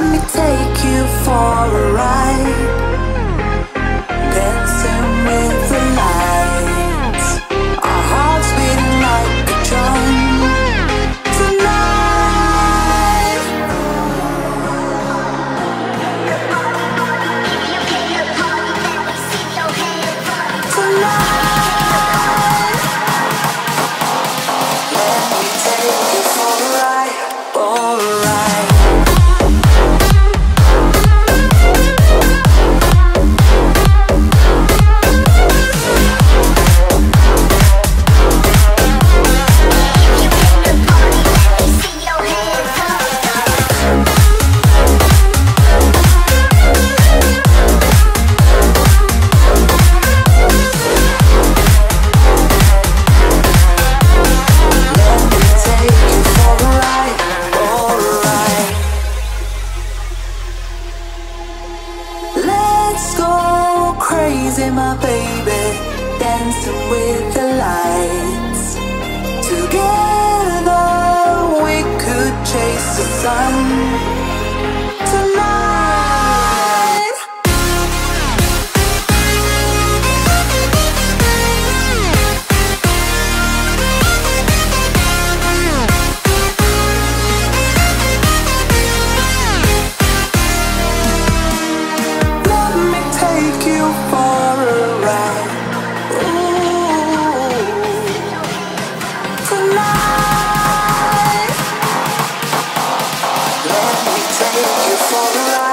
Let me take you for a ride. crazy, my baby, dancing with the lights. Together we could chase the sun. You for a ride.